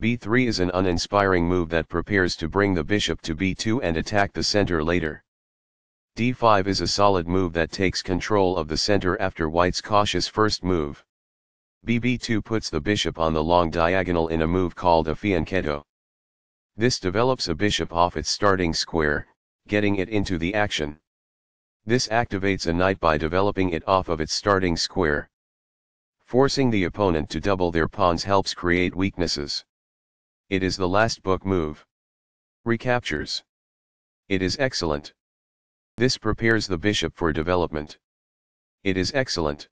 b3 is an uninspiring move that prepares to bring the bishop to b2 and attack the center later. d5 is a solid move that takes control of the center after white's cautious first move. bb2 puts the bishop on the long diagonal in a move called a fianchetto. This develops a bishop off its starting square, getting it into the action. This activates a knight by developing it off of its starting square. Forcing the opponent to double their pawns helps create weaknesses. It is the last book move. Recaptures. It is excellent. This prepares the bishop for development. It is excellent.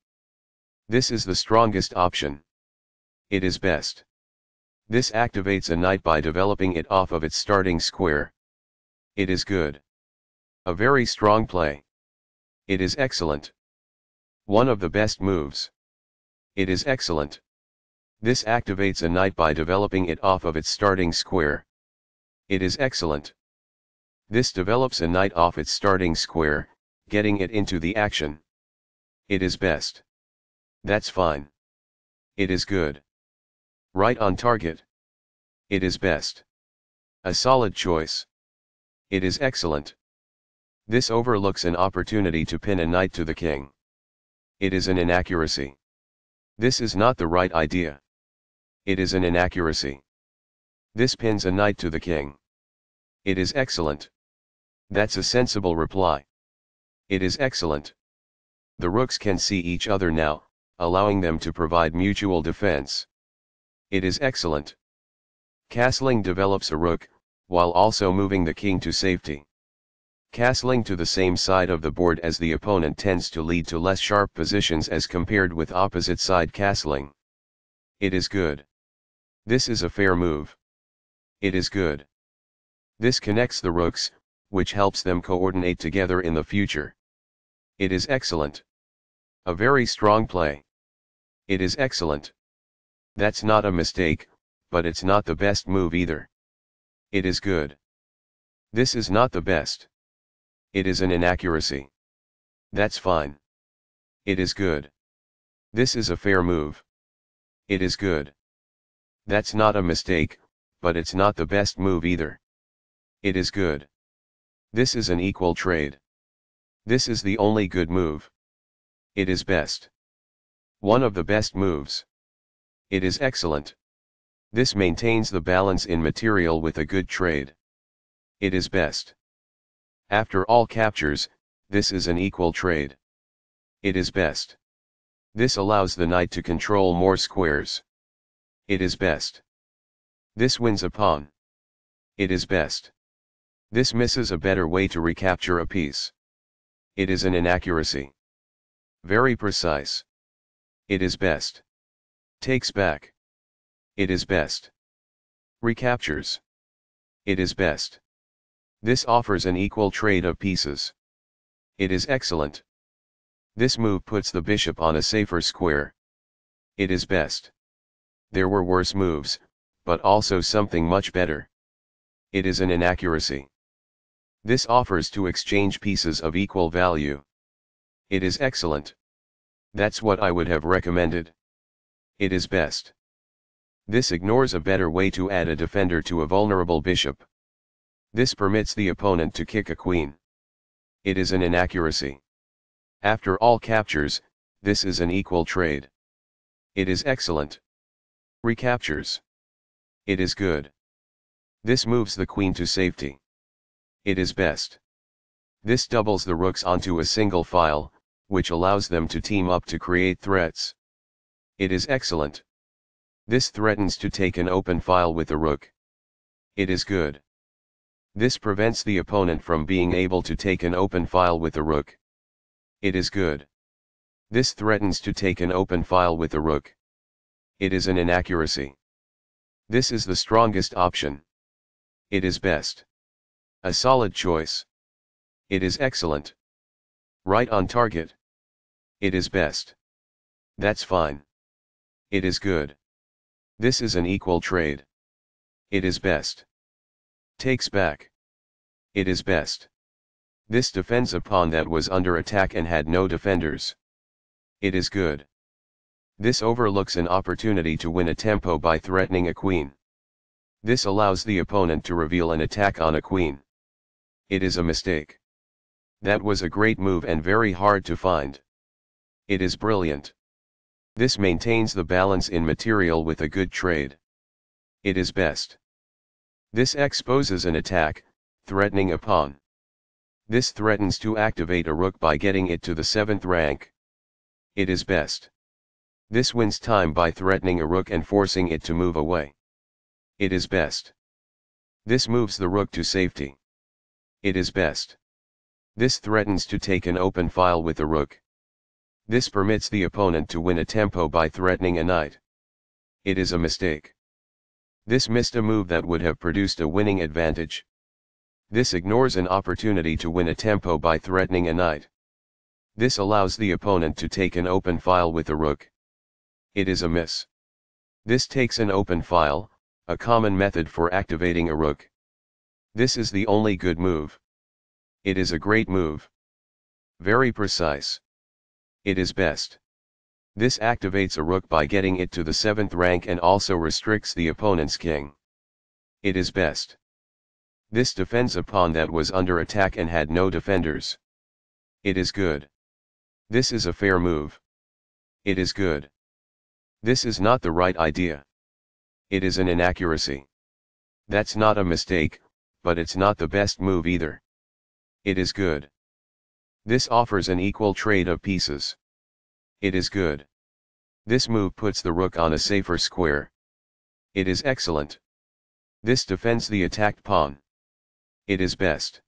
This is the strongest option. It is best. This activates a knight by developing it off of its starting square. It is good. A very strong play. It is excellent. One of the best moves. It is excellent. This activates a knight by developing it off of its starting square. It is excellent. This develops a knight off its starting square, getting it into the action. It is best. That's fine. It is good. Right on target. It is best. A solid choice. It is excellent. This overlooks an opportunity to pin a knight to the king. It is an inaccuracy. This is not the right idea. It is an inaccuracy. This pins a knight to the king. It is excellent. That's a sensible reply. It is excellent. The rooks can see each other now, allowing them to provide mutual defense. It is excellent. Castling develops a rook, while also moving the king to safety. Castling to the same side of the board as the opponent tends to lead to less sharp positions as compared with opposite side castling. It is good. This is a fair move. It is good. This connects the rooks, which helps them coordinate together in the future. It is excellent. A very strong play. It is excellent. That's not a mistake, but it's not the best move either. It is good. This is not the best. It is an inaccuracy. That's fine. It is good. This is a fair move. It is good. That's not a mistake, but it's not the best move either. It is good. This is an equal trade. This is the only good move. It is best. One of the best moves. It is excellent. This maintains the balance in material with a good trade. It is best. After all captures, this is an equal trade. It is best. This allows the knight to control more squares. It is best. This wins a pawn. It is best. This misses a better way to recapture a piece. It is an inaccuracy. Very precise. It is best. Takes back. It is best. Recaptures. It is best. This offers an equal trade of pieces. It is excellent. This move puts the bishop on a safer square. It is best. There were worse moves, but also something much better. It is an inaccuracy. This offers to exchange pieces of equal value. It is excellent. That's what I would have recommended. It is best. This ignores a better way to add a defender to a vulnerable bishop. This permits the opponent to kick a queen. It is an inaccuracy. After all captures, this is an equal trade. It is excellent. Recaptures. It is good. This moves the queen to safety. It is best. This doubles the rooks onto a single file, which allows them to team up to create threats. It is excellent. This threatens to take an open file with the rook. It is good. This prevents the opponent from being able to take an open file with the rook. It is good. This threatens to take an open file with the rook it is an inaccuracy. This is the strongest option. It is best. A solid choice. It is excellent. Right on target. It is best. That's fine. It is good. This is an equal trade. It is best. Takes back. It is best. This defends a pawn that was under attack and had no defenders. It is good. This overlooks an opportunity to win a tempo by threatening a queen. This allows the opponent to reveal an attack on a queen. It is a mistake. That was a great move and very hard to find. It is brilliant. This maintains the balance in material with a good trade. It is best. This exposes an attack, threatening a pawn. This threatens to activate a rook by getting it to the 7th rank. It is best. This wins time by threatening a rook and forcing it to move away. It is best. This moves the rook to safety. It is best. This threatens to take an open file with the rook. This permits the opponent to win a tempo by threatening a knight. It is a mistake. This missed a move that would have produced a winning advantage. This ignores an opportunity to win a tempo by threatening a knight. This allows the opponent to take an open file with the rook. It is a miss. This takes an open file, a common method for activating a rook. This is the only good move. It is a great move. Very precise. It is best. This activates a rook by getting it to the 7th rank and also restricts the opponent's king. It is best. This defends a pawn that was under attack and had no defenders. It is good. This is a fair move. It is good. This is not the right idea. It is an inaccuracy. That's not a mistake, but it's not the best move either. It is good. This offers an equal trade of pieces. It is good. This move puts the rook on a safer square. It is excellent. This defends the attacked pawn. It is best.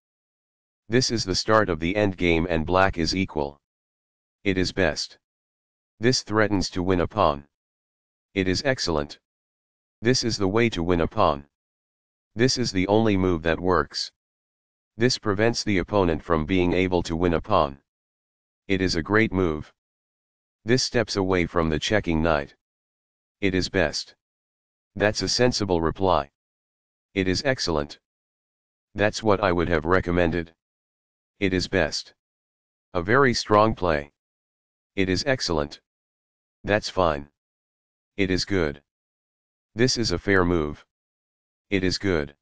This is the start of the endgame and black is equal. It is best. This threatens to win a pawn. It is excellent. This is the way to win a pawn. This is the only move that works. This prevents the opponent from being able to win a pawn. It is a great move. This steps away from the checking knight. It is best. That's a sensible reply. It is excellent. That's what I would have recommended. It is best. A very strong play. It is excellent. That's fine. It is good. This is a fair move. It is good.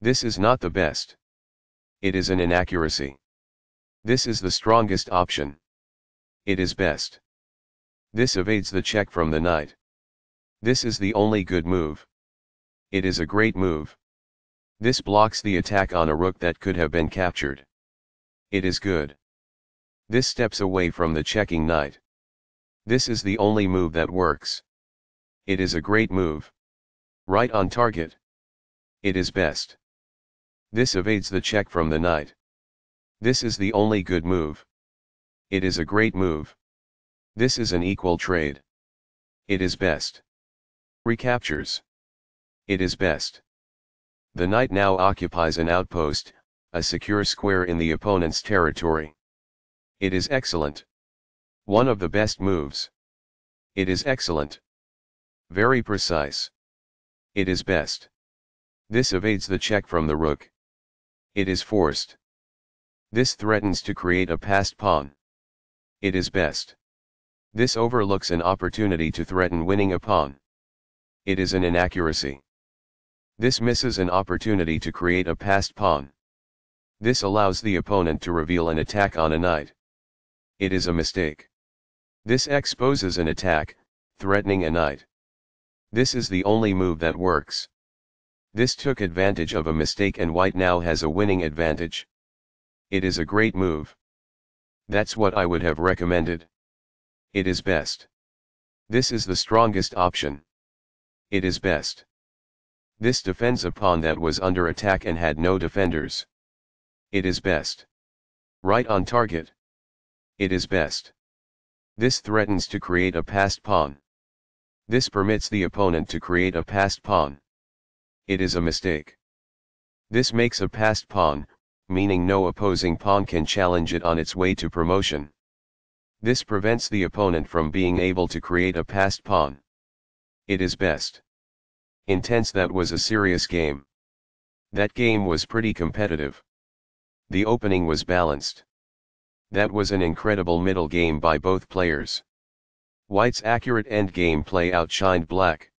This is not the best. It is an inaccuracy. This is the strongest option. It is best. This evades the check from the knight. This is the only good move. It is a great move. This blocks the attack on a rook that could have been captured. It is good. This steps away from the checking knight. This is the only move that works. It is a great move. Right on target. It is best. This evades the check from the knight. This is the only good move. It is a great move. This is an equal trade. It is best. Recaptures. It is best. The knight now occupies an outpost, a secure square in the opponent's territory. It is excellent. One of the best moves. It is excellent. Very precise. It is best. This evades the check from the rook. It is forced. This threatens to create a passed pawn. It is best. This overlooks an opportunity to threaten winning a pawn. It is an inaccuracy. This misses an opportunity to create a passed pawn. This allows the opponent to reveal an attack on a knight. It is a mistake. This exposes an attack, threatening a knight. This is the only move that works. This took advantage of a mistake and white now has a winning advantage. It is a great move. That's what I would have recommended. It is best. This is the strongest option. It is best. This defends a pawn that was under attack and had no defenders. It is best. Right on target. It is best. This threatens to create a passed pawn. This permits the opponent to create a passed pawn. It is a mistake. This makes a passed pawn, meaning no opposing pawn can challenge it on its way to promotion. This prevents the opponent from being able to create a passed pawn. It is best. Intense that was a serious game. That game was pretty competitive. The opening was balanced. That was an incredible middle game by both players. White's accurate endgame play outshined black.